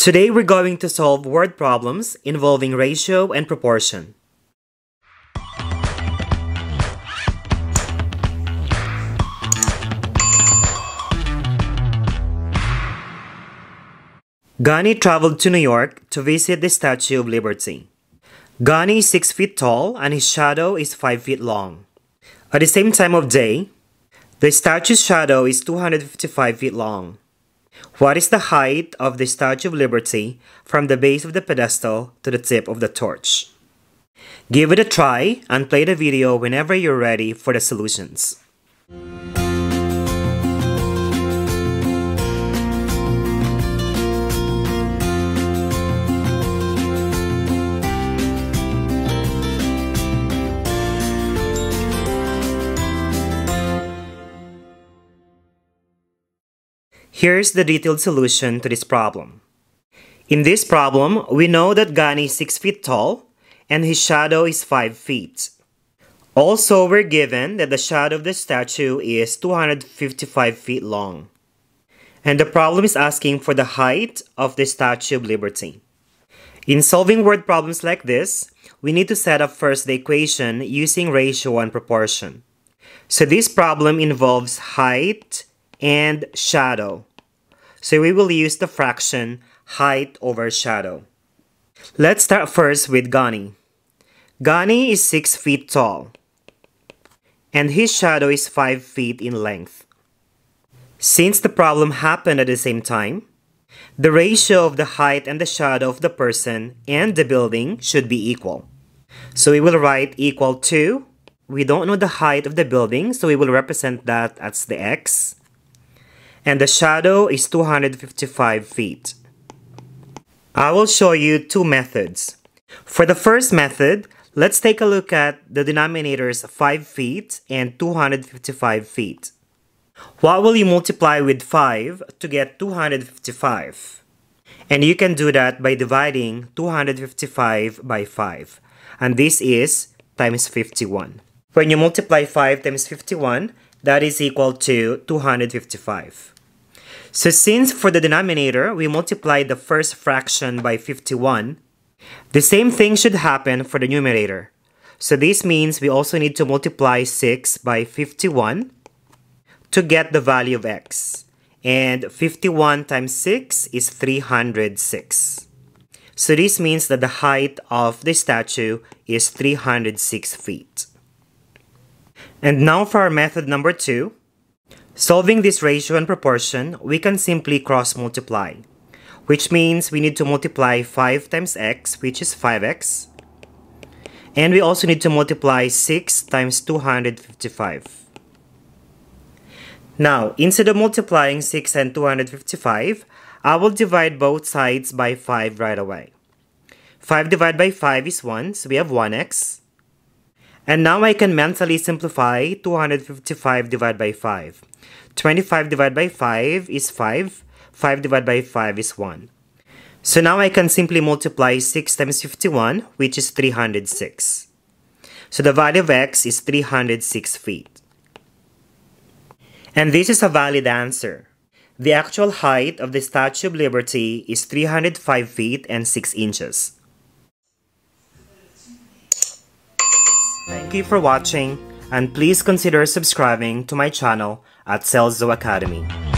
Today we're going to solve word problems involving ratio and proportion. Gani traveled to New York to visit the Statue of Liberty. Gani is 6 feet tall and his shadow is 5 feet long. At the same time of day, the statue's shadow is 255 feet long. What is the height of the Statue of Liberty from the base of the pedestal to the tip of the torch? Give it a try and play the video whenever you're ready for the solutions. Here's the detailed solution to this problem. In this problem, we know that Gani is 6 feet tall and his shadow is 5 feet. Also, we're given that the shadow of the statue is 255 feet long. And the problem is asking for the height of the Statue of Liberty. In solving word problems like this, we need to set up first the equation using ratio and proportion. So this problem involves height and shadow. So we will use the fraction height over shadow. Let's start first with Gani. Gani is 6 feet tall and his shadow is 5 feet in length. Since the problem happened at the same time, the ratio of the height and the shadow of the person and the building should be equal. So we will write equal to, we don't know the height of the building, so we will represent that as the x and the shadow is 255 feet. I will show you two methods. For the first method, let's take a look at the denominators 5 feet and 255 feet. What will you multiply with 5 to get 255? And you can do that by dividing 255 by 5. And this is times 51. When you multiply 5 times 51, that is equal to 255. So since for the denominator, we multiply the first fraction by 51, the same thing should happen for the numerator. So this means we also need to multiply 6 by 51 to get the value of x. And 51 times 6 is 306. So this means that the height of the statue is 306 feet. And now for our method number two. Solving this ratio and proportion, we can simply cross multiply, which means we need to multiply 5 times x, which is 5x. And we also need to multiply 6 times 255. Now, instead of multiplying 6 and 255, I will divide both sides by 5 right away. 5 divided by 5 is 1, so we have 1x. And now I can mentally simplify 255 divided by 5. 25 divided by 5 is 5. 5 divided by 5 is 1. So now I can simply multiply 6 times 51, which is 306. So the value of x is 306 feet. And this is a valid answer. The actual height of the Statue of Liberty is 305 feet and 6 inches. Thank you for watching and please consider subscribing to my channel at Celzo Academy.